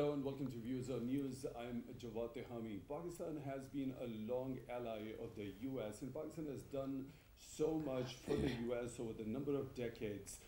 Hello and welcome to Views on News. I'm Jawad Tehami. Pakistan has been a long ally of the US and Pakistan has done so much for the US over the number of decades.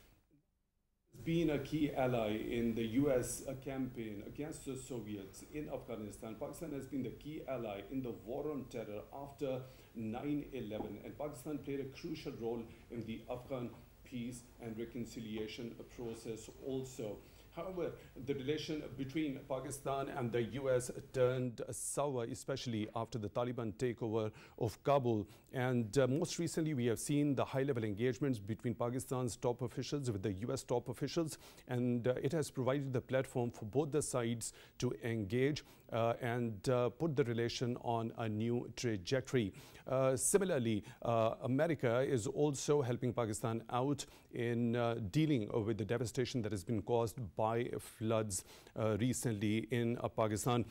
It's been a key ally in the US campaign against the Soviets in Afghanistan. Pakistan has been the key ally in the war on terror after 9-11 and Pakistan played a crucial role in the Afghan peace and reconciliation process also. However, the relation between Pakistan and the US turned sour, especially after the Taliban takeover of Kabul. And uh, most recently, we have seen the high level engagements between Pakistan's top officials with the US top officials. And uh, it has provided the platform for both the sides to engage uh, and uh, put the relation on a new trajectory. Uh, similarly, uh, America is also helping Pakistan out in dealing with the devastation that has been caused by floods recently in Pakistan.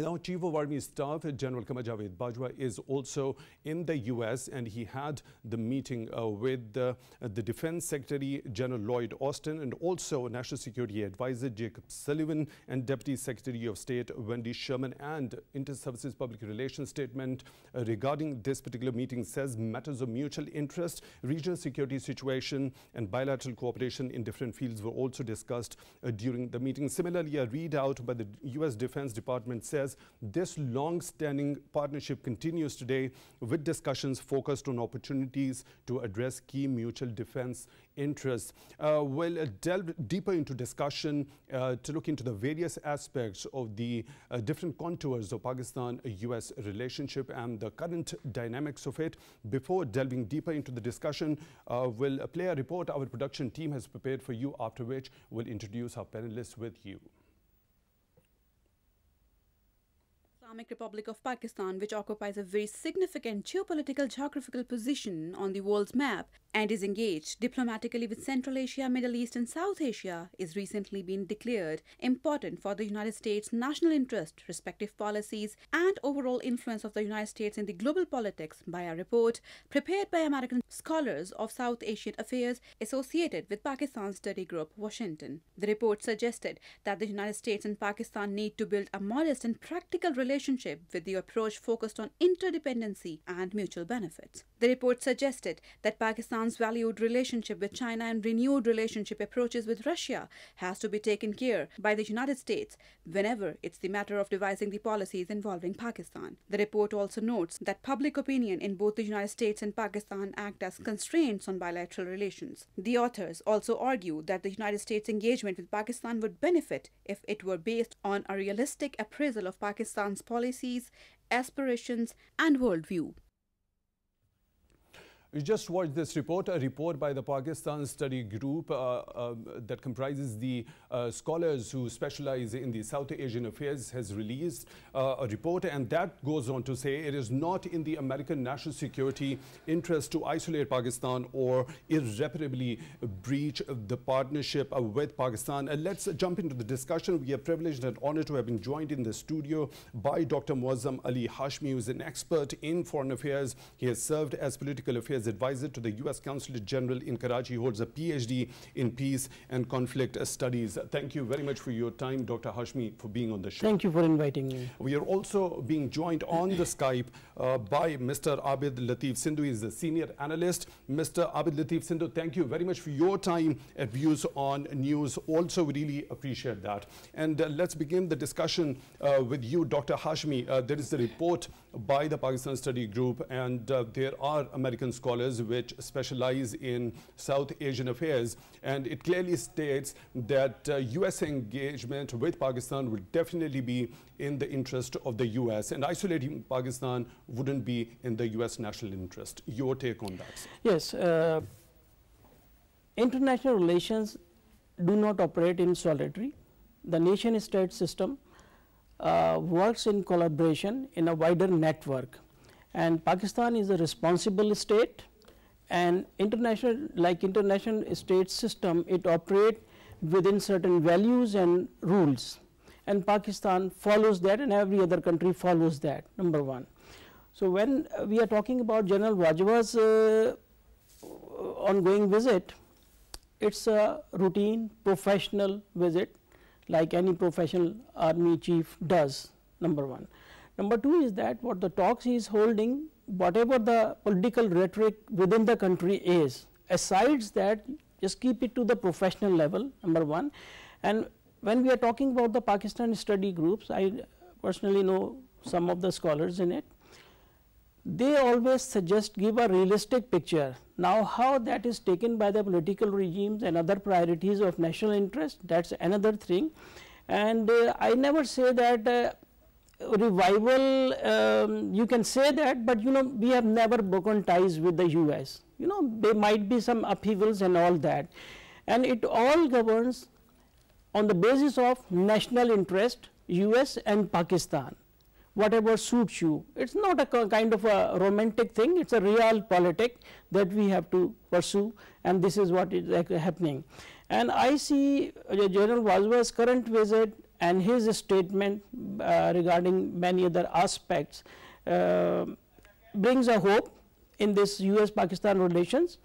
Now, Chief of Army Staff General Qamar Javed Bajwa is also in the U.S. and he had the meeting uh, with uh, the Defense Secretary General Lloyd Austin and also National Security Advisor Jacob Sullivan and Deputy Secretary of State Wendy Sherman and Inter-Services Public Relations Statement uh, regarding this particular meeting says matters of mutual interest, regional security situation and bilateral cooperation in different fields were also discussed uh, during the meeting. Similarly, a readout by the U.S. Defense Department says this long-standing partnership continues today with discussions focused on opportunities to address key mutual defense interests. Uh, we'll delve deeper into discussion uh, to look into the various aspects of the uh, different contours of Pakistan-US relationship and the current dynamics of it. Before delving deeper into the discussion, uh, we'll play a report our production team has prepared for you, after which we'll introduce our panelists with you. Islamic Republic of Pakistan, which occupies a very significant geopolitical geographical position on the world's map and is engaged diplomatically with Central Asia, Middle East, and South Asia, is recently been declared important for the United States' national interest, respective policies, and overall influence of the United States in the global politics by a report prepared by American scholars of South Asian affairs associated with Pakistan Study Group, Washington. The report suggested that the United States and Pakistan need to build a modest and practical relationship with the approach focused on interdependency and mutual benefits. The report suggested that Pakistan Pakistan's valued relationship with China and renewed relationship approaches with Russia has to be taken care by the United States whenever it's the matter of devising the policies involving Pakistan. The report also notes that public opinion in both the United States and Pakistan act as constraints on bilateral relations. The authors also argue that the United States engagement with Pakistan would benefit if it were based on a realistic appraisal of Pakistan's policies, aspirations, and worldview. We just watched this report, a report by the Pakistan Study Group uh, uh, that comprises the uh, scholars who specialize in the South Asian affairs has released uh, a report and that goes on to say it is not in the American national security interest to isolate Pakistan or irreparably breach the partnership uh, with Pakistan. And let's jump into the discussion. We are privileged and honored to have been joined in the studio by Dr. Moazzam Ali Hashmi, who is an expert in foreign affairs. He has served as political affairs as advisor to the U.S. Consulate General in Karachi. He holds a PhD in peace and conflict studies. Thank you very much for your time, Dr. Hashmi, for being on the show. Thank you for inviting me. We are also being joined on the Skype uh, by Mr. Abid Latif Sindhu. He is a senior analyst. Mr. Abid Latif Sindhu, thank you very much for your time at Views on News. Also, we really appreciate that. And uh, let's begin the discussion uh, with you, Dr. Hashmi. Uh, there is a report by the Pakistan Study Group, and uh, there are American scholars which specialize in South Asian affairs. And it clearly states that uh, U.S. engagement with Pakistan would definitely be in the interest of the U.S. And isolating Pakistan wouldn't be in the U.S. national interest. Your take on that? Sir? Yes. Uh, international relations do not operate in solitary. The nation state system uh, works in collaboration in a wider network and Pakistan is a responsible state and international like international state system it operate within certain values and rules and Pakistan follows that and every other country follows that number one. So, when we are talking about General Bajwa's uh, ongoing visit, it is a routine professional visit like any professional army chief does, number one. Number two is that what the talks is holding, whatever the political rhetoric within the country is, asides that just keep it to the professional level, number one. And when we are talking about the Pakistan study groups, I personally know some of the scholars in it, they always suggest give a realistic picture. Now, how that is taken by the political regimes and other priorities of national interest that is another thing. And uh, I never say that uh, revival um, you can say that, but you know we have never broken ties with the US. You know there might be some upheavals and all that and it all governs on the basis of national interest US and Pakistan whatever suits you. It is not a kind of a romantic thing, it is a real politic that we have to pursue and this is what is happening. And I see uh, General Bajwa's current visit and his statement uh, regarding many other aspects uh, brings a hope in this US Pakistan relations.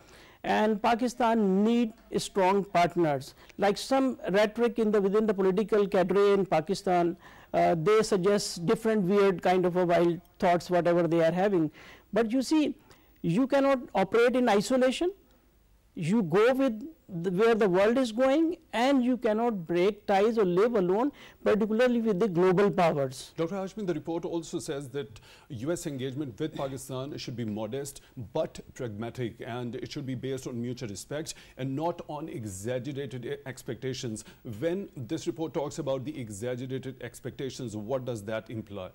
And Pakistan need strong partners. Like some rhetoric in the within the political cadre in Pakistan uh, they suggest different weird kind of wild thoughts whatever they are having. But you see you cannot operate in isolation. You go with the, where the world is going and you cannot break ties or live alone particularly with the global powers. Dr. Hashmi, the report also says that US engagement with Pakistan should be modest but pragmatic and it should be based on mutual respect and not on exaggerated expectations. When this report talks about the exaggerated expectations, what does that imply?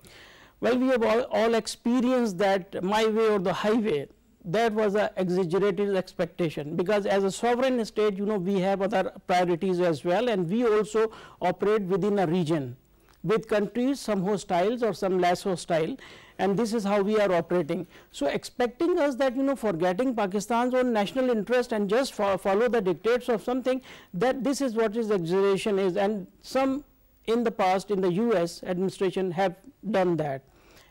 Well, we have all, all experienced that my way or the highway that was a exaggerated expectation because as a sovereign state you know we have other priorities as well and we also operate within a region with countries some hostiles or some less hostile and this is how we are operating. So, expecting us that you know forgetting Pakistan's own national interest and just fo follow the dictates of something that this is what is exaggeration is and some in the past in the US administration have done that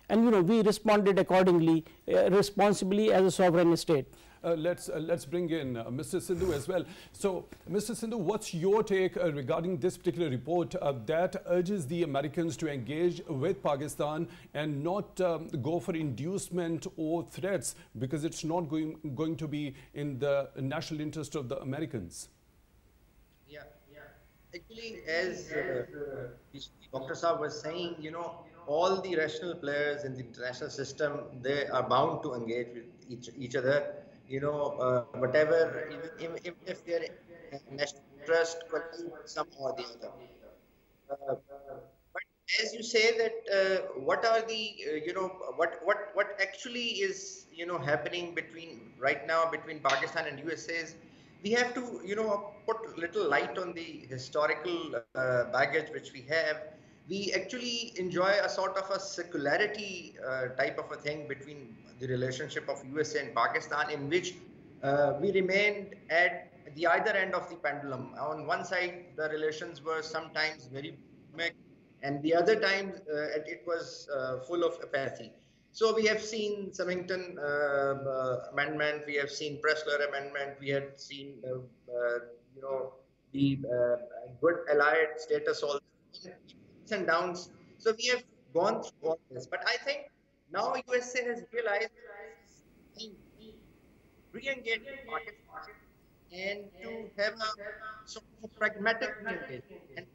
and you know we responded accordingly uh, responsibly as a sovereign state. Uh, let's uh, let's bring in uh, Mr. Sindhu as well. So, Mr. Sindhu, what's your take uh, regarding this particular report uh, that urges the Americans to engage with Pakistan and not um, go for inducement or threats because it's not going going to be in the national interest of the Americans? Actually, as Dr. Saab was saying, you know, all the rational players in the international system, they are bound to engage with each, each other. You know, uh, whatever, if, if, if their national interest somehow or the other. Uh, but as you say that, uh, what are the, uh, you know, what, what, what actually is, you know, happening between, right now, between Pakistan and USA is, we have to, you know, put a little light on the historical uh, baggage which we have we actually enjoy a sort of a secularity uh, type of a thing between the relationship of USA and Pakistan, in which uh, we remained at the either end of the pendulum. On one side, the relations were sometimes very and the other time uh, it was uh, full of apathy. So we have seen Symington uh, uh, amendment, we have seen Pressler amendment, we had seen, you know, the good allied status also and downs. So we have gone through all this. But I think now USA has realized re-engage market and to have a sort of pragmatic engagement. And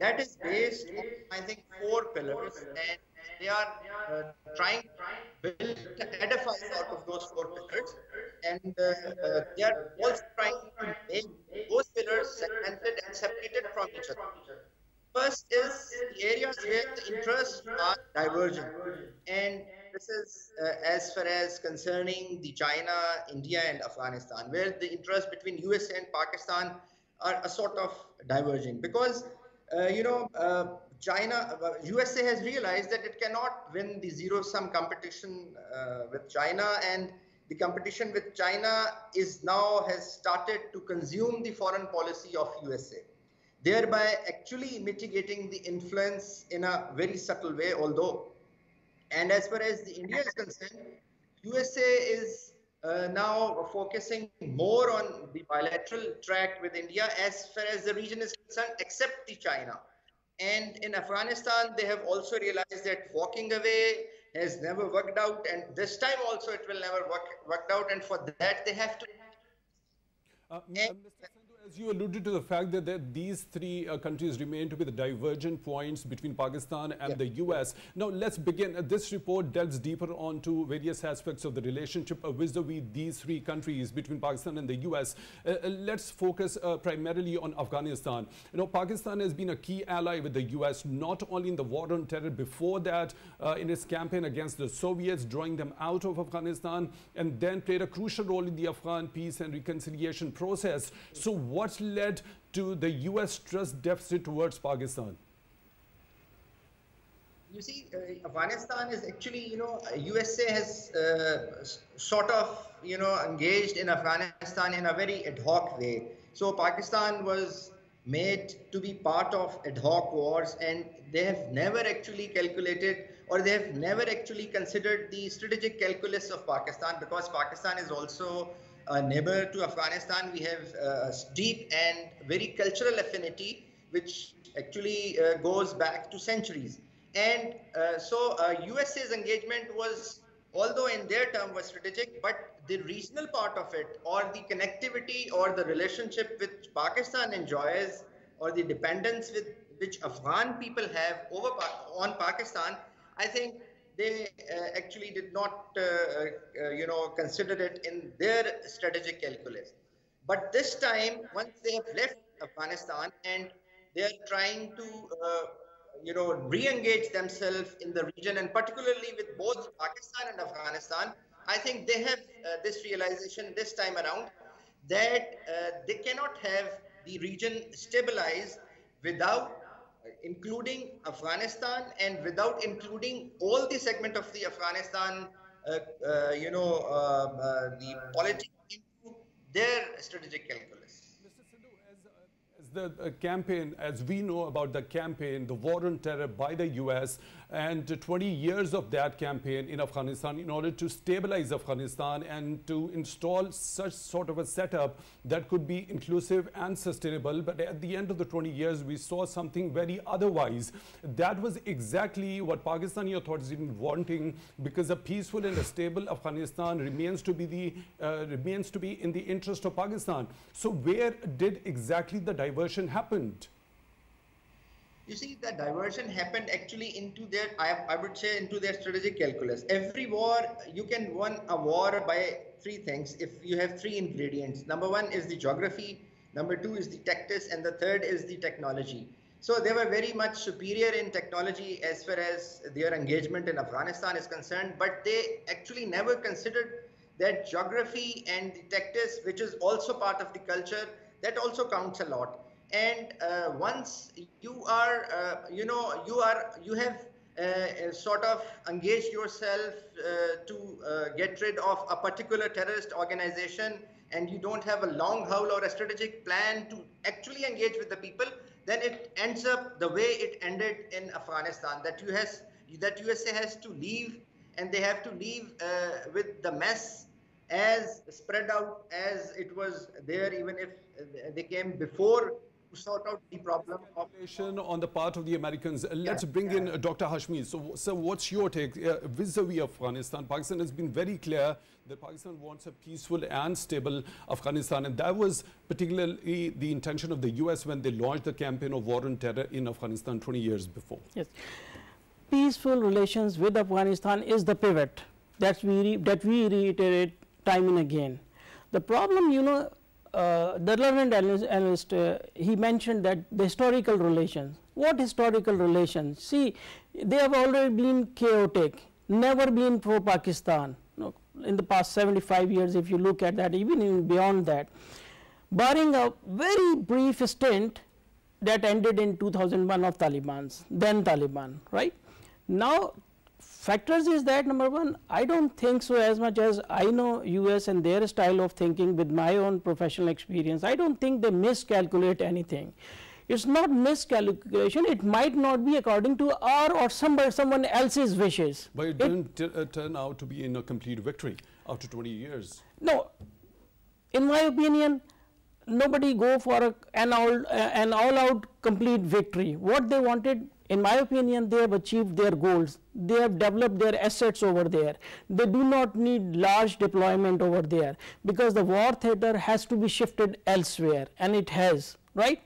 that is based on, I think, four pillars. And they are uh, trying to build, edify out of those four pillars. And uh, uh, they are also trying to make those pillars segmented and separated from each other. First is the areas where the interests are divergent. And this is uh, as far as concerning the China, India, and Afghanistan, where the interests between USA and Pakistan are a sort of diverging. Because, uh, you know, uh, China, USA uh, has realized that it cannot win the zero sum competition uh, with China, and the competition with China is now has started to consume the foreign policy of USA thereby actually mitigating the influence in a very subtle way, although. And as far as the India is concerned, USA is uh, now focusing more on the bilateral track with India as far as the region is concerned, except the China. And in Afghanistan, they have also realized that walking away has never worked out, and this time also it will never work worked out. And for that, they have to. Uh, as you alluded to the fact that, that these three uh, countries remain to be the divergent points between Pakistan and yeah. the US. Now, let's begin. Uh, this report delves deeper onto various aspects of the relationship uh, vis-a-vis these three countries between Pakistan and the US. Uh, uh, let's focus uh, primarily on Afghanistan. You know, Pakistan has been a key ally with the US, not only in the war on terror before that, in its campaign against the Soviets, drawing them out of Afghanistan, and then played a crucial role in the Afghan peace and reconciliation process. So what's led to the US trust deficit towards Pakistan? You see, uh, Afghanistan is actually, you know, USA has uh, sort of, you know, engaged in Afghanistan in a very ad hoc way. So Pakistan was made to be part of ad hoc wars and they have never actually calculated or they have never actually considered the strategic calculus of Pakistan because Pakistan is also a neighbor to Afghanistan. We have a deep and very cultural affinity, which actually uh, goes back to centuries. And uh, so USA's uh, engagement was, although in their term was strategic, but the regional part of it or the connectivity or the relationship which Pakistan enjoys or the dependence with which Afghan people have over on Pakistan, I think they uh, actually did not, uh, uh, you know, consider it in their strategic calculus. But this time, once they have left Afghanistan and they are trying to, you know, re-engage themselves in the region and particularly with both Pakistan and Afghanistan, I think they have uh, this realization this time around that uh, they cannot have the region stabilized without including Afghanistan and without including all the segment of the Afghanistan, uh, uh, you know, um, uh, the politics into their strategic calculus. Mr. Sindhu, as, as the campaign, as we know about the campaign, the war on terror by the U.S., and 20 years of that campaign in Afghanistan in order to stabilize Afghanistan and to install such sort of a setup that could be inclusive and sustainable. But at the end of the 20 years, we saw something very otherwise. That was exactly what Pakistani authorities were wanting because a peaceful and a stable Afghanistan remains to be the uh, remains to be in the interest of Pakistan. So where did exactly the diversion happen? You see the diversion happened actually into their I, I would say into their strategic calculus. Every war you can win a war by three things if you have three ingredients. Number one is the geography number two is the tactics and the third is the technology. So they were very much superior in technology as far as their engagement in afghanistan is concerned but they actually never considered that geography and the tactics which is also part of the culture that also counts a lot and uh, once you are uh, you know you are you have uh, sort of engaged yourself uh, to uh, get rid of a particular terrorist organization and you don't have a long haul or a strategic plan to actually engage with the people then it ends up the way it ended in afghanistan that has that usa has to leave and they have to leave uh, with the mess as spread out as it was there even if they came before sort out the problem of on the part of the Americans. Uh, let's yeah, bring yeah. in uh, Dr. Hashmi. So, so what's your take uh, vis-a-vis Afghanistan? Pakistan has been very clear that Pakistan wants a peaceful and stable Afghanistan, and that was particularly the intention of the U.S. when they launched the campaign of war on terror in Afghanistan 20 years before. Yes, peaceful relations with Afghanistan is the pivot that we that we reiterate time and again. The problem, you know, uh, the learned analyst, uh, he mentioned that the historical relations. What historical relations? See, they have already been chaotic, never been pro Pakistan. No, in the past 75 years, if you look at that, even beyond that, barring a very brief stint that ended in 2001 of Taliban's, then Taliban, right? Now, Factors is that number one, I don't think so as much as I know US and their style of thinking with my own professional experience, I don't think they miscalculate anything. It's not miscalculation, it might not be according to our or somebody, someone else's wishes. But it, it didn't uh, turn out to be in a complete victory after 20 years. No, in my opinion, nobody go for a, an all an all out complete victory. What they wanted in my opinion they have achieved their goals. They have developed their assets over there. They do not need large deployment over there because the war theater has to be shifted elsewhere and it has right?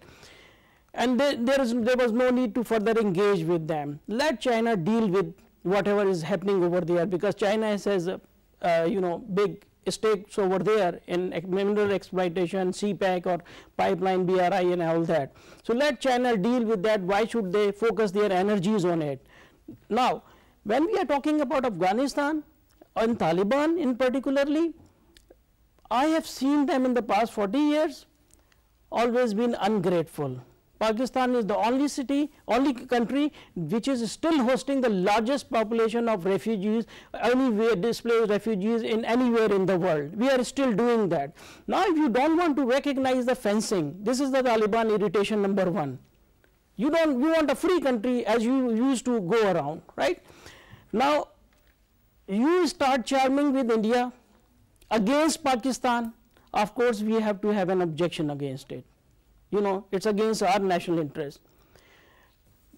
And there, there is there was no need to further engage with them. Let china deal with whatever is happening over there because china has a uh, you know big stakes over there in mineral exploitation, CPEC or pipeline BRI and all that. So let China deal with that. Why should they focus their energies on it? Now, when we are talking about Afghanistan and Taliban in particularly, I have seen them in the past 40 years always been ungrateful Pakistan is the only city, only country which is still hosting the largest population of refugees, anywhere displaced refugees in anywhere in the world. We are still doing that. Now, if you don't want to recognize the fencing, this is the Taliban irritation number one. You don't, you want a free country as you used to go around, right? Now, you start charming with India against Pakistan, of course, we have to have an objection against it you know it's against our national interest.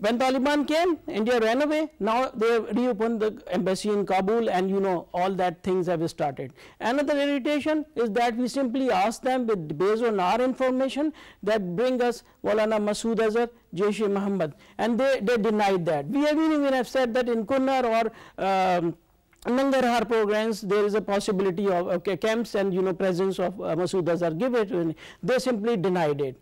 When Taliban came, India ran away. Now they have reopened the embassy in Kabul, and you know all that things have started. Another irritation is that we simply ask them, with, based on our information, that bring us Maulana Masood Azhar, Jaish-e Muhammad, and they, they denied that. We have even have said that in Kunar or um, Nangarhar programs, there is a possibility of okay, camps and you know presence of uh, Masood Azhar. Give it, to they simply denied it.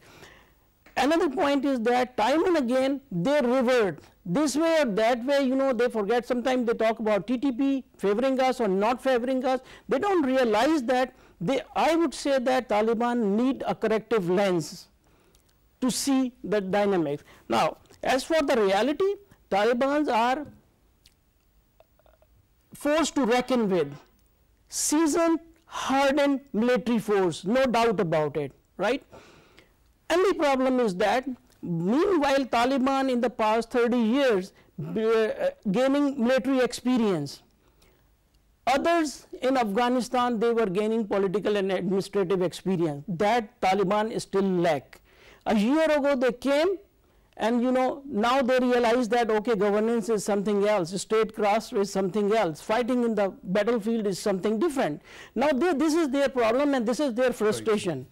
Another point is that time and again they revert. This way or that way you know they forget. Sometimes they talk about TTP favoring us or not favoring us. They do not realize that they I would say that Taliban need a corrective lens to see the dynamics. Now as for the reality Taliban are forced to reckon with seasoned hardened military force no doubt about it right only problem is that meanwhile Taliban in the past 30 years uh, gaining military experience. Others in Afghanistan they were gaining political and administrative experience that Taliban still lack. A year ago they came and you know now they realize that okay governance is something else, statecraft is something else, fighting in the battlefield is something different. Now they, this is their problem and this is their frustration.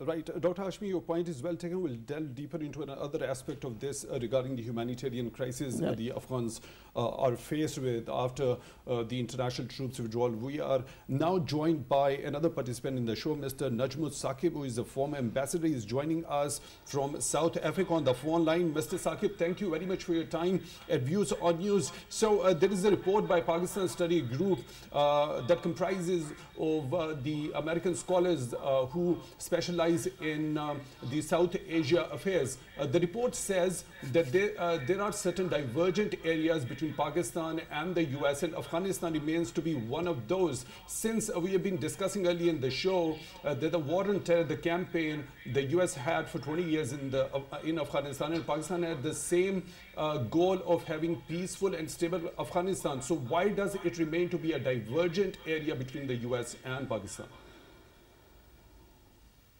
Right. Dr. Hashmi, your point is well taken. We'll delve deeper into another aspect of this uh, regarding the humanitarian crisis yeah. the Afghans uh, are faced with after uh, the international troops withdrawal. We are now joined by another participant in the show, Mr. Najmus Saqib, who is a former ambassador. He's joining us from South Africa on the phone line. Mr. Saqib, thank you very much for your time at Views on News. So uh, there is a report by Pakistan Study Group uh, that comprises of uh, the American scholars who specialize in um, the South Asia affairs. Uh, the report says that there, uh, there are certain divergent areas between Pakistan and the US and Afghanistan remains to be one of those. Since uh, we have been discussing earlier in the show uh, that the war on terror, the campaign the US had for 20 years in, the, uh, in Afghanistan and Pakistan had the same uh, goal of having peaceful and stable Afghanistan. So why does it remain to be a divergent area between the US and Pakistan?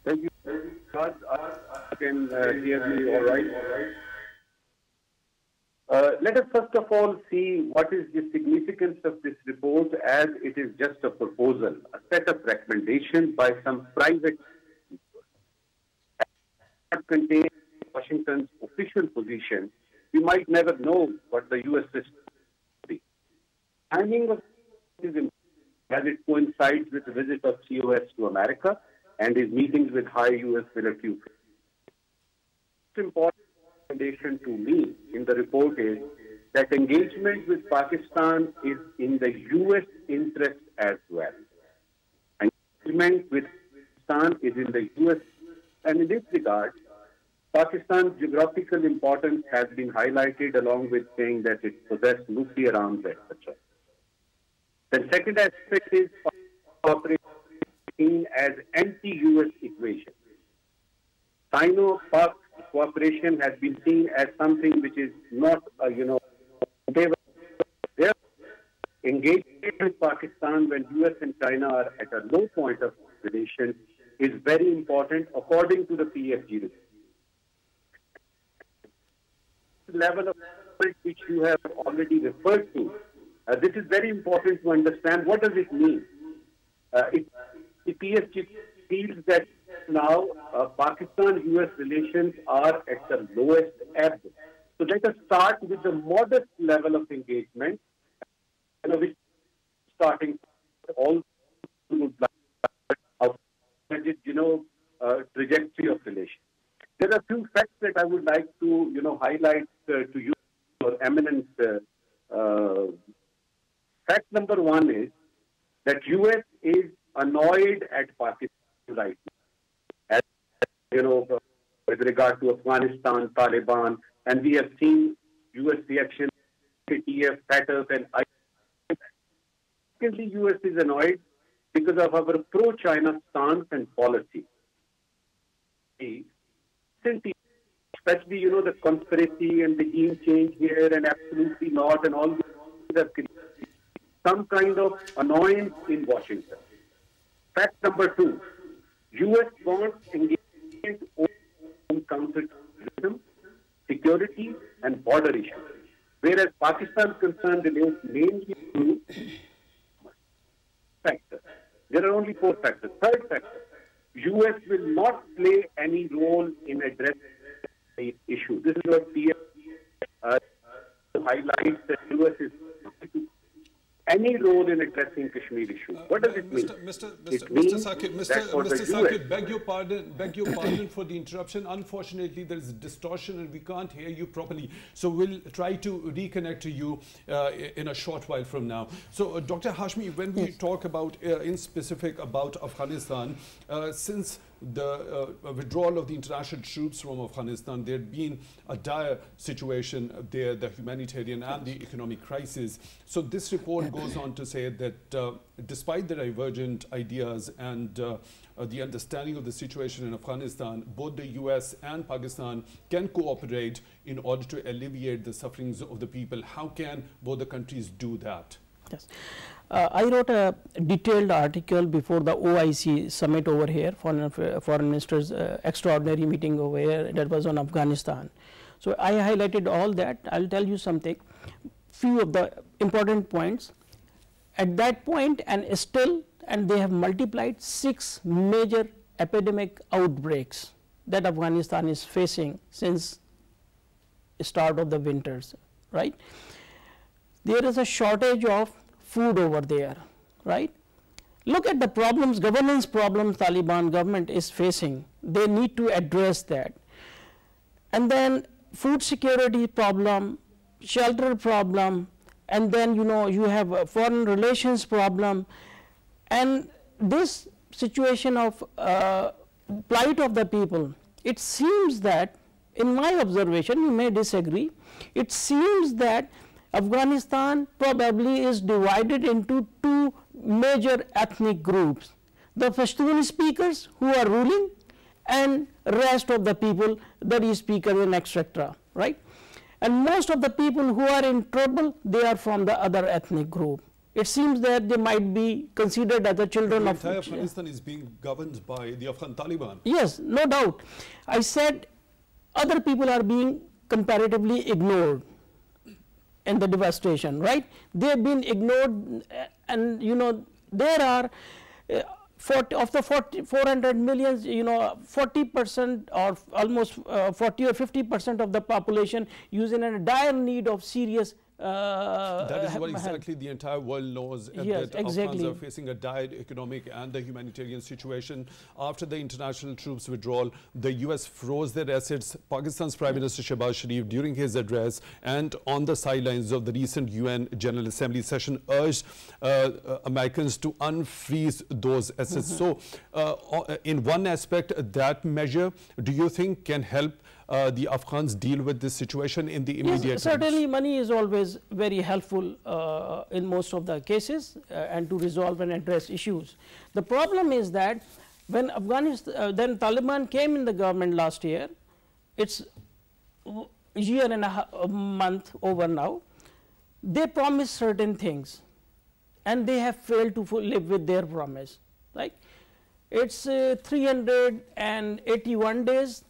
Thank you. God, I can uh, hear me all right. Uh, let us first of all see what is the significance of this report as it is just a proposal, a set of recommendations by some private that contain Washington's official position. We might never know what the U.S. will be. Timing of is as it coincides with the visit of COS to America and his meetings with high U.S. military officials. important recommendation to me in the report is that engagement with Pakistan is in the U.S. interest as well. Engagement with Pakistan is in the U.S. and in this regard, Pakistan's geographical importance has been highlighted along with saying that it possesses nuclear arms, etc. The second aspect is seen as anti-US equation. Sino-Pak cooperation has been seen as something which is not, uh, you know, they their engagement with Pakistan when US and China are at a low point of relations is very important according to the PSG report. Level of which you have already referred to, uh, this is very important to understand. What does it mean? Uh, it, the PSG feels that now uh, Pakistan-US relations are at the lowest ebb. So let us start with the modest level of engagement, you know, which starting all you know uh, trajectory of relations. There are a few facts that I would like to you know highlight uh, to you, your eminent. Uh, uh, fact number one is that U.S. is annoyed at Pakistan right now, you know, with regard to Afghanistan, Taliban, and we have seen U.S. reaction, ATF, FATF, and I. Secondly, U.S. is annoyed because of our pro-China stance and policy. Recently, Especially, you know, the conspiracy and the regime change here and absolutely not and all these have some kind of annoyance in Washington. Fact number two, U.S. wants engagement on counterterrorism, security, and border issues, whereas Pakistan's concern relates mainly to factors. There are only four factors. Third factor, U.S. will not play any role in addressing the issue. This is what TF uh, highlights that U.S. is any role in addressing Kashmir issue. Uh, what does it mean? Mr. Mr. Mr. It Mr. Saqib, Mr. Mr. Saqib, beg your pardon, beg your pardon for the interruption. Unfortunately, there is distortion and we can't hear you properly. So we'll try to reconnect to you uh, in a short while from now. So, uh, Dr. Hashmi, when we yes. talk about uh, in specific about Afghanistan, uh, since the uh, withdrawal of the international troops from Afghanistan, there had been a dire situation there, the humanitarian and the economic crisis. So this report goes on to say that uh, despite the divergent ideas and uh, uh the understanding of the situation in Afghanistan, both the US and Pakistan can cooperate in order to alleviate the sufferings of the people. How can both the countries do that? Yes. Uh, I wrote a detailed article before the OIC summit over here, foreign, foreign ministers uh, extraordinary meeting over here that was on Afghanistan. So I highlighted all that. I'll tell you something, few of the important points. At that point and still, and they have multiplied six major epidemic outbreaks that Afghanistan is facing since start of the winters, right. There is a shortage of food over there, right? Look at the problems, governance problems Taliban government is facing. They need to address that. And then food security problem, shelter problem, and then you know you have a foreign relations problem, and this situation of uh, plight of the people. It seems that, in my observation, you may disagree. It seems that Afghanistan probably is divided into two major ethnic groups, the Pashtun speakers who are ruling and rest of the people, the speakers and etc. right. And most of the people who are in trouble, they are from the other ethnic group. It seems that they might be considered as the children the of Afghanistan is being governed by the Afghan Taliban. Yes, no doubt. I said other people are being comparatively ignored and the devastation, right? They have been ignored and you know there are uh, 40, of the 40, 400 millions, you know, 40 percent or almost uh, 40 or 50 percent of the population using a dire need of serious uh, that is what exactly the entire world knows yes, that exactly. Afghans are facing a dire economic and the humanitarian situation. After the international troops withdrawal, the US froze their assets. Pakistan's Prime Minister Shehbaz Sharif, during his address and on the sidelines of the recent UN General Assembly session, urged uh, uh, Americans to unfreeze those assets. Mm -hmm. So, uh, in one aspect, that measure, do you think can help uh, the Afghans deal with this situation in the immediate yes, certainly money is always very helpful uh, in most of the cases uh, and to resolve and address issues. The problem is that when Afghanistan, uh, then Taliban came in the government last year, it's year and a, a month over now, they promised certain things and they have failed to live with their promise, right. It's uh, 381 days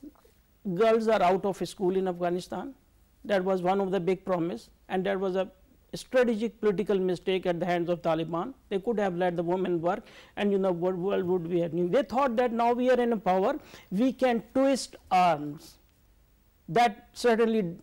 girls are out of school in Afghanistan. That was one of the big promise and that was a strategic political mistake at the hands of Taliban. They could have let the women work and you know what world would be happening. They thought that now we are in power, we can twist arms. That certainly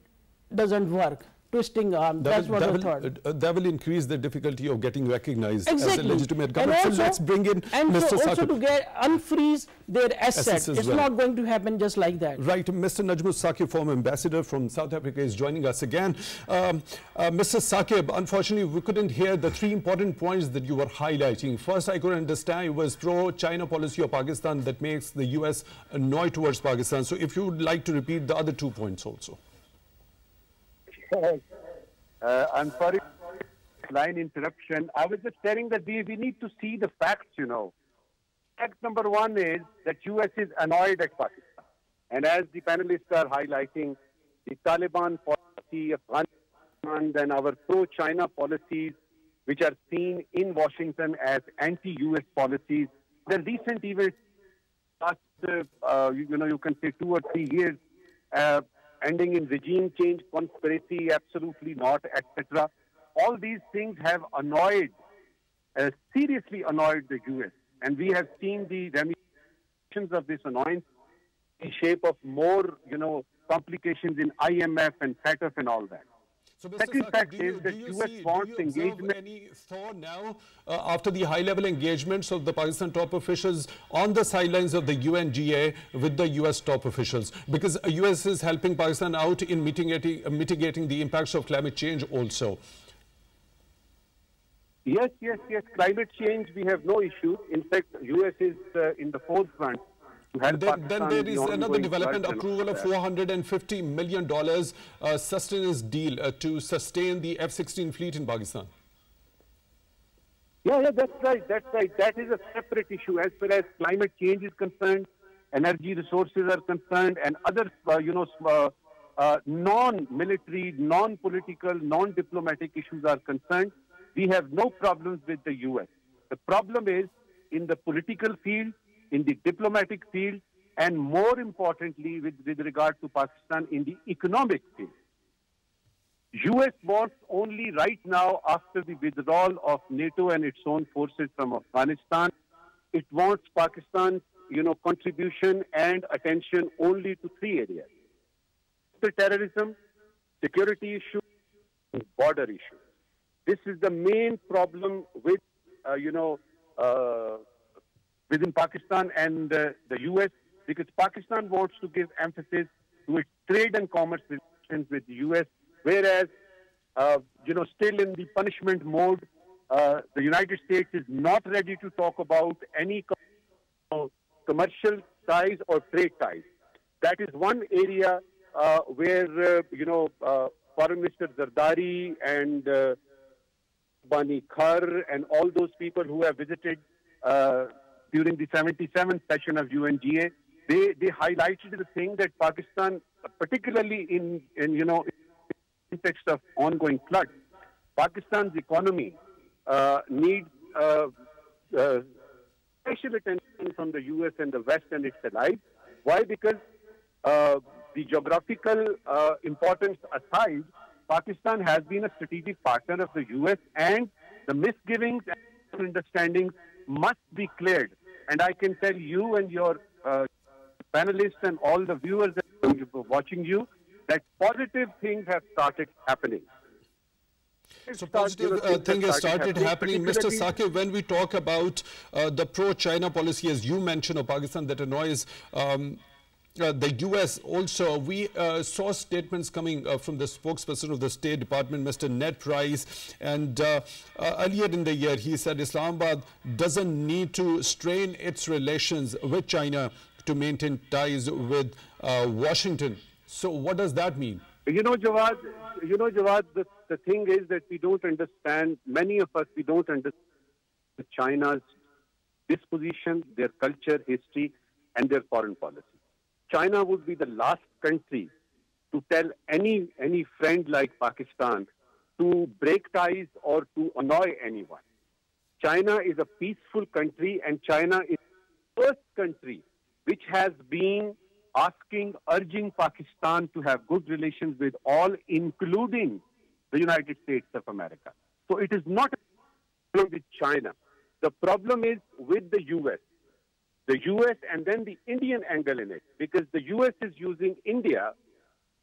doesn't work twisting arm. That That's will, what that I thought. Uh, that will increase the difficulty of getting recognized exactly. as a legitimate government. And also, so let's bring in and Mr. So also to get unfreeze their assets. It's well. not going to happen just like that. Right. Mr. Najmus Saqib, former ambassador from South Africa, is joining us again. Um, uh, Mr. Saqib, unfortunately, we couldn't hear the three important points that you were highlighting. First, I could understand it was pro-China policy of Pakistan that makes the U.S. annoyed towards Pakistan. So if you would like to repeat the other two points also. Uh, I'm sorry, line interruption. I was just telling that we, we need to see the facts, you know. Fact number one is that U.S. is annoyed at Pakistan. And as the panelists are highlighting, the Taliban policy, Afghanistan, and our pro-China policies, which are seen in Washington as anti-U.S. policies, the recent events last, uh, uh, you, know, you can say two or three years, uh, ending in regime change, conspiracy, absolutely not, etc. All these things have annoyed, uh, seriously annoyed the US. And we have seen the ramifications of this annoyance in shape of more, you know, complications in IMF and FATF and all that. So, Mr. Second fact is that US see, wants engagement. any thought now uh, after the high-level engagements of the Pakistan top officials on the sidelines of the UNGA with the US top officials? Because US is helping Pakistan out in mitigating, uh, mitigating the impacts of climate change also. Yes, yes, yes. Climate change, we have no issue. In fact, US is uh, in the forefront then, then, there is another development approval of $450 million uh, sustenance deal uh, to sustain the F-16 fleet in Pakistan. Yeah, yeah, that's right, that's right. That is a separate issue as far as climate change is concerned, energy resources are concerned, and other, uh, you know, uh, uh, non-military, non-political, non-diplomatic issues are concerned. We have no problems with the U.S. The problem is in the political field, in the diplomatic field, and more importantly, with, with regard to Pakistan in the economic field. US wants only right now, after the withdrawal of NATO and its own forces from Afghanistan, it wants Pakistan's you know, contribution and attention only to three areas. Terrorism, security issue, border issue. This is the main problem with, uh, you know, uh, within Pakistan and uh, the US because Pakistan wants to give emphasis to its trade and commerce relations with the US, whereas, uh, you know, still in the punishment mode, uh, the United States is not ready to talk about any commercial ties or trade ties. That is one area uh, where, uh, you know, uh, Foreign Minister Zardari and Bani Khar and all those people who have visited during the 77th session of UNGA, they, they highlighted the thing that Pakistan, particularly in, in you know, in the context of ongoing flood, Pakistan's economy uh, needs uh, uh, special attention from the US and the West and its allies. Why? Because uh, the geographical uh, importance aside, Pakistan has been a strategic partner of the US and the misgivings and understandings must be cleared and I can tell you and your uh, panelists and all the viewers that are watching you that positive things have started happening. So positive uh, thing has started happening. Mr. Saqib, when we talk about uh, the pro-China policy, as you mentioned, of Pakistan that annoys um, uh, the U.S. also, we uh, saw statements coming uh, from the spokesperson of the State Department, Mr. Ned Price, and uh, uh, earlier in the year he said Islamabad doesn't need to strain its relations with China to maintain ties with uh, Washington. So what does that mean? You know, Jawad, you know, Jawad, the, the thing is that we don't understand, many of us, we don't understand China's disposition, their culture, history, and their foreign policy. China would be the last country to tell any, any friend like Pakistan to break ties or to annoy anyone. China is a peaceful country and China is the first country which has been asking, urging Pakistan to have good relations with all, including the United States of America. So it is not with China. The problem is with the US. The US and then the Indian angle in it, because the US is using India.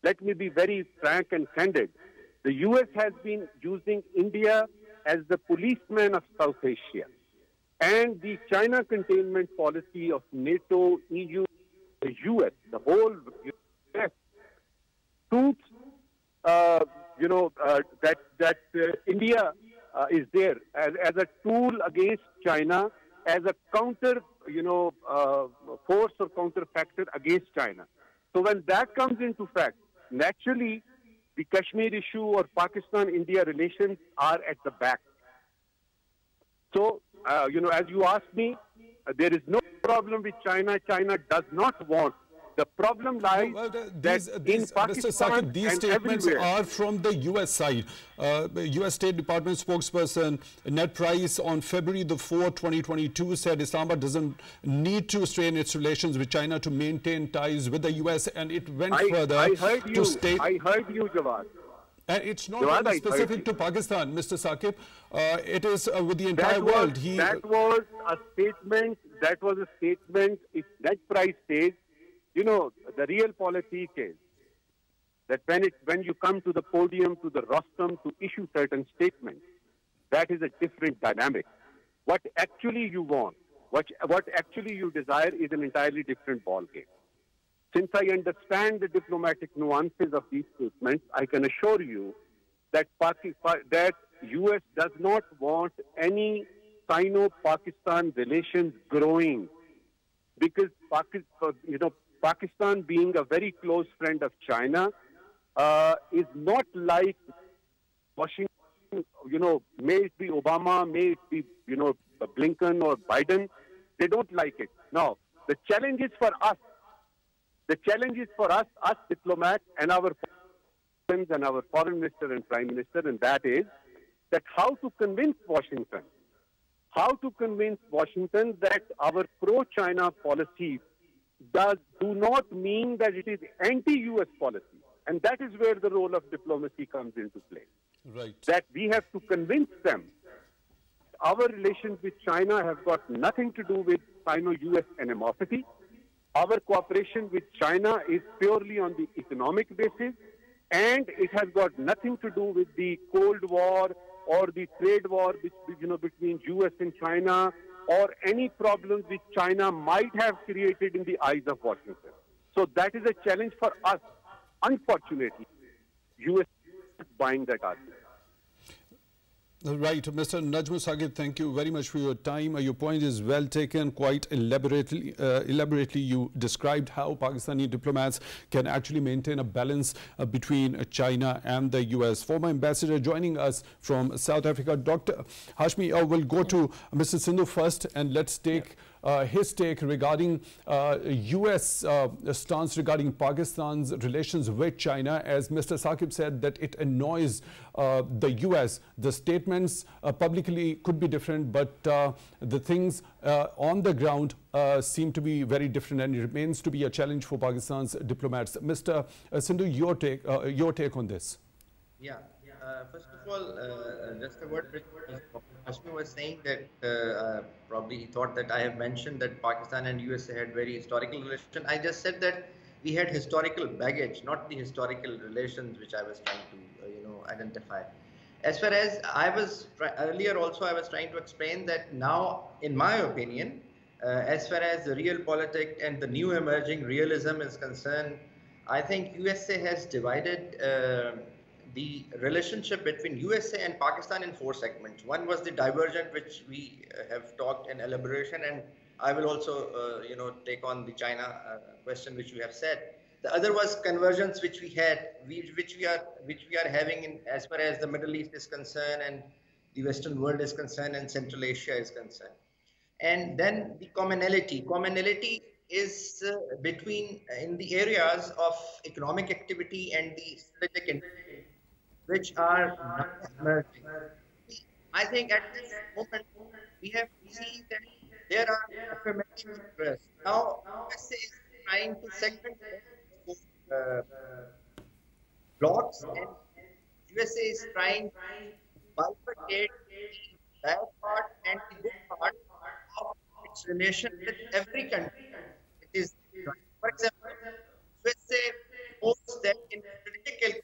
Let me be very frank and candid. The US has been using India as the policeman of South Asia. And the China containment policy of NATO, EU, the US, the whole US, suits, uh, you know, uh, that, that uh, India uh, is there as, as a tool against China, as a counter, you know, uh, force or counter factor against China. So when that comes into fact, naturally, the Kashmir issue or Pakistan-India relations are at the back. So, uh, you know, as you asked me, uh, there is no problem with China. China does not want. The problem lies Well, the- that these, in these, Mr. Pakistan these statements everywhere. are from the U.S. side. Uh, U.S. State Department spokesperson Ned Price on February the 4th, 2022 said Islamabad doesn't need to strain its relations with China to maintain ties with the U.S. and it went I, further I heard to you. state... I heard you, Jawad. and it's not Jawad, only specific to Pakistan, Mr. Saqib. Uh, it is uh, with the entire That was, world. He, that was a statement. That was a statement. If that price says, you know, the realpolitik is that when it when you come to the podium to the rostrum to issue certain statements, that is a different dynamic. What actually you want, what what actually you desire, is an entirely different ballgame. Since I understand the diplomatic nuances of these statements, I can assure you that Pakistan, that US does not want any Sino-Pakistan relations growing because Pakistan, uh, you know, Pakistan being a very close friend of China uh, is not like Washington. You know, may it be Obama, may it be you know Blinken or Biden, they don't like it. Now, the challenge is for us. The challenge is for us, us diplomats and our friends and our foreign minister and prime minister, and that is that how to convince Washington how to convince Washington that our pro-China policy does do not mean that it is anti-US policy, and that is where the role of diplomacy comes into play. right. That we have to convince them our relations with China have got nothing to do with Sino-US animosity. Our cooperation with China is purely on the economic basis, and it has got nothing to do with the Cold War or the trade war which, you know, between US and China or any problems which China might have created in the eyes of Washington. So that is a challenge for us. Unfortunately, US is buying that argument. Right, Mr. Najmus Saqib, thank you very much for your time. Uh, your point is well taken, quite elaborately. Uh, elaborately, you described how Pakistani diplomats can actually maintain a balance uh, between uh, China and the U.S. Former ambassador joining us from South Africa, Dr. Hashmi, uh, we'll go to Mr. Sindhu first, and let's take his take regarding uh, U.S. Uh, stance regarding Pakistan's relations with China. As Mr. Saqib said, that it annoys uh, the U.S. The statements uh, publicly could be different, but uh, the things uh, on the ground uh, seem to be very different, and it remains to be a challenge for Pakistan's diplomats. Mr. Sindhu, your take, uh, your take on this. Yeah. Uh, first of all, uh, just a word Hashmi was saying that uh, uh, probably he thought that I have mentioned that Pakistan and USA had very historical relation. I just said that we had historical baggage, not the historical relations which I was trying to, uh, you know, identify. As far as I was earlier, also I was trying to explain that now, in my opinion, uh, as far as the realpolitik and the new emerging realism is concerned, I think USA has divided uh, the relationship between USA and Pakistan in four segments. One was the divergent, which we uh, have talked in elaboration, and I will also, uh, you know, take on the China uh, question which you have said. The other was convergence, which we had, which we are, which we are having in as far as the Middle East is concerned, and the Western world is concerned, and Central Asia is concerned. And then the commonality. Commonality is uh, between in the areas of economic activity and the strategic which are not emerging. I think at this moment we have seen that there are affirmative interests. Now, USA is trying to segment uh, blocks and USA is trying to bifurcate the bad part and the good part of its relation with every country. It is, for example, USA hopes that in strategic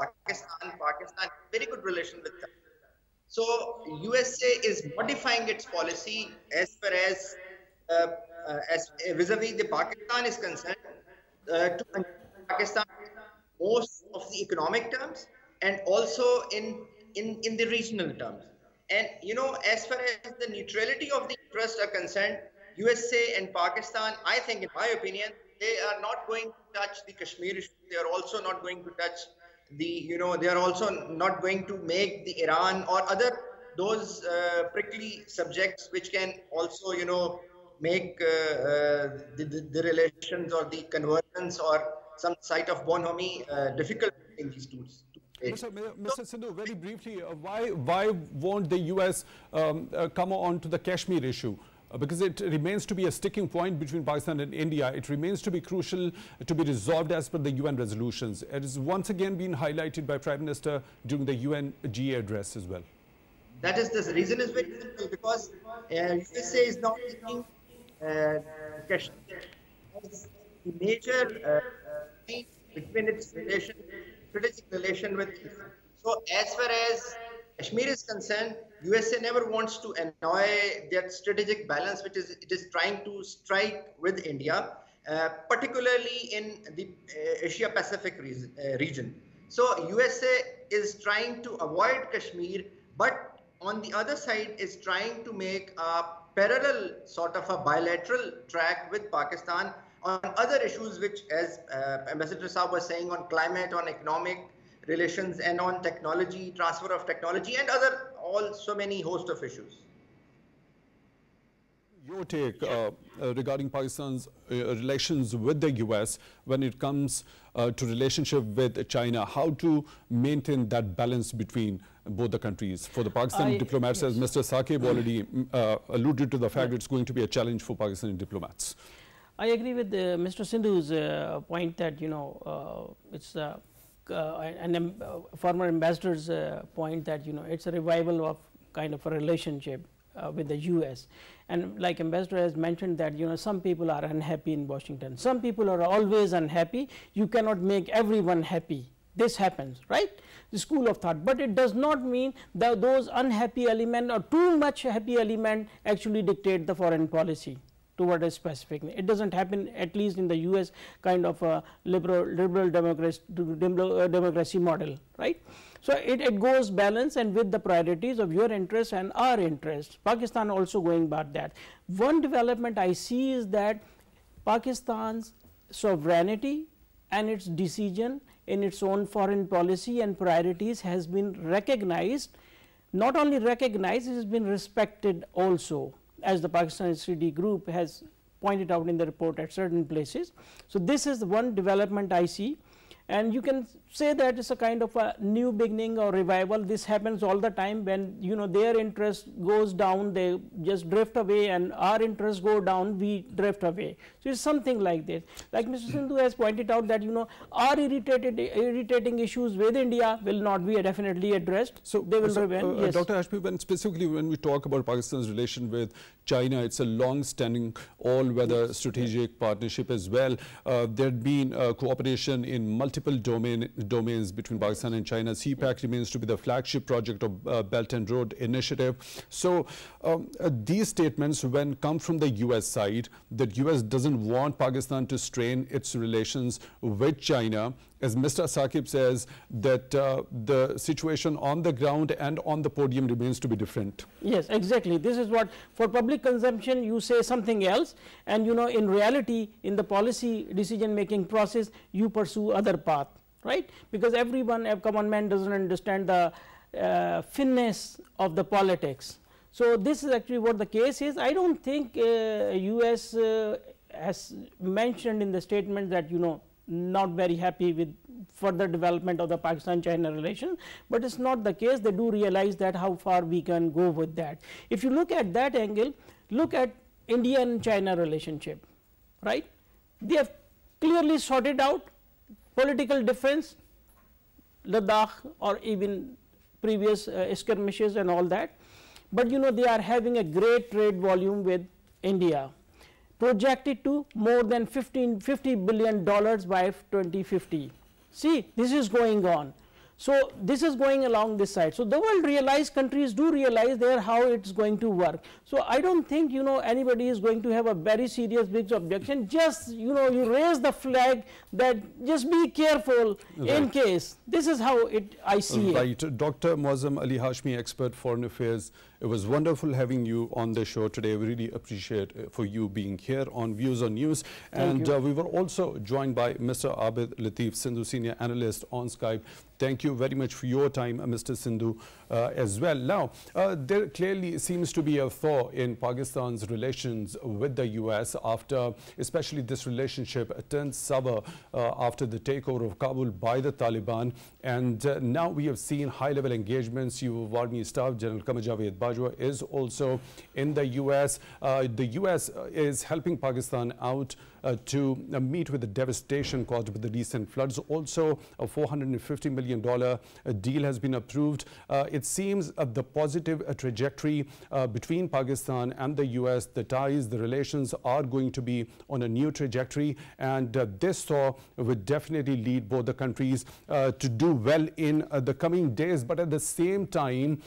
Pakistan, Pakistan very good relation with them. So USA is modifying its policy as far as uh, uh, as vis-a-vis the Pakistan is concerned uh, to Pakistan most of the economic terms and also in in in the regional terms. And you know, as far as the neutrality of the interests are concerned, USA and Pakistan, I think, in my opinion, they are not going to touch the Kashmir issue. They are also not going to touch the, you know, they are also not going to make the Iran or other those uh, prickly subjects which can also, you know, make uh, uh, the, the, the, relations or the convergence or some site of bonhomie uh, difficult in these two. Mr. Mr. Sindhu, very briefly, why why won't the U.S. Um, come on to the Kashmir issue? Uh, because it remains to be a sticking point between Pakistan and India. It remains to be crucial to be resolved as per the UN resolutions. It has once again been highlighted by Prime Minister during the UNGA address as well. That is the reason is very simple because uh, USA is not taking uh, Kashmir as the major uh, between its relation, strategic relation with. So as far as Kashmir is concerned, USA never wants to annoy that strategic balance which is it is trying to strike with India, uh, particularly in the uh, Asia Pacific region, uh, region. So USA is trying to avoid Kashmir, but on the other side is trying to make a parallel sort of a bilateral track with Pakistan on other issues which as uh, Ambassador Saab was saying on climate, on economic relations and on technology, transfer of technology and other all so many host of issues. Your take uh, uh, regarding Pakistan's uh, relations with the US when it comes uh, to relationship with China, how to maintain that balance between both the countries? For the Pakistani I, diplomats, yes. as Mr. Saqib already uh, alluded to the fact it's going to be a challenge for Pakistani diplomats. I agree with uh, Mr. Sindhu's point that, you know, it's uh, an uh, former ambassador's uh, point that you know it's a revival of kind of a relationship with the U.S. And like ambassador has mentioned that you know some people are unhappy in Washington, some people are always unhappy. You cannot make everyone happy. This happens, right? The school of thought, but it does not mean that those unhappy element or too much happy element actually dictate the foreign policy toward a specific. It does not happen at least in the US kind of a liberal, liberal democracy, uh, democracy model, right. So, it, it goes balance and with the priorities of your interests and our interests, Pakistan also going about that. One development I see is that Pakistan's sovereignty and its decision in its own foreign policy and priorities has been recognized, not only recognized, it has been respected also as the Pakistan SCD group has pointed out in the report at certain places. So, this is one development I see and you can say that it's a kind of a new beginning or revival. This happens all the time when you know their interest goes down they just drift away and our interest go down we drift away. So it's something like this. Like mr sindhu has pointed out that you know our irritated irritating issues with india will not be definitely addressed. So they will so, remain uh, yes. dr hashmi when specifically when we talk about pakistan's relation with china it's a long standing all weather yes. strategic partnership as well. Uh, there had been uh, cooperation in multiple multiple domain, domains between Pakistan and China. CPEC remains to be the flagship project of uh, Belt and Road Initiative. So um, uh, these statements, when come from the U.S. side, that U.S. doesn't want Pakistan to strain its relations with China, as Mr. Saqib says, that uh, the situation on the ground and on the podium remains to be different. Yes, exactly. This is what for public consumption you say something else and you know in reality in the policy decision making process you pursue other path, right? Because everyone, a common man does not understand the uh, finesse of the politics. So, this is actually what the case is. I do not think uh, US uh, has mentioned in the statement that you know not very happy with further development of the Pakistan-China relation, but it is not the case. They do realize that how far we can go with that. If you look at that angle, look at India and China relationship, right? They have clearly sorted out political difference, Ladakh or even previous uh, skirmishes and all that. But you know they are having a great trade volume with India projected to more than 15 50 billion dollars by 2050. See this is going on. So, this is going along this side. So, the world realize countries do realize there how it is going to work. So, I do not think you know anybody is going to have a very serious big objection just you know you raise the flag that just be careful right. in case this is how it I see right. it. Right. Dr. Moazzam Ali Hashmi expert foreign affairs it was wonderful having you on the show today. We really appreciate uh, for you being here on Views on News. Thank and uh, we were also joined by Mr. Abid Latif Sindhu, senior analyst on Skype. Thank you very much for your time, uh, Mr. Sindhu, uh, as well. Now, uh, there clearly seems to be a thaw in Pakistan's relations with the U.S. after, especially this relationship turned sour uh, after the takeover of Kabul by the Taliban. And now we have seen high-level engagements. You have Army Staff General Qamar Javed Bajwa is also in the U.S. Uh, the U.S. Uh, is helping Pakistan out uh, to uh, meet with the devastation caused by the recent floods. Also, a $450 million uh, deal has been approved. Uh, it seems uh, the positive trajectory between Pakistan and the U.S., the ties, the relations are going to be on a new trajectory. And this thaw would definitely lead both the countries to do well in the coming days. But at the same time,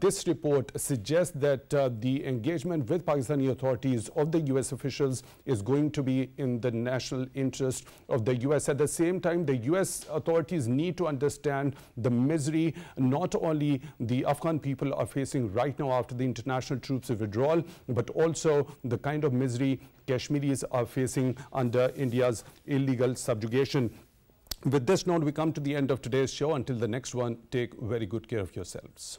this report suggests that uh, the engagement with Pakistani authorities of the U.S. officials is going to be in the national interest of the U.S. At the same time, the U.S. authorities need to understand the misery not only the Afghan people are facing right now after the international troops withdrawal, but also the kind of misery Kashmiris are facing under India's illegal subjugation. With this note, we come to the end of today's show. Until the next one, take very good care of yourselves.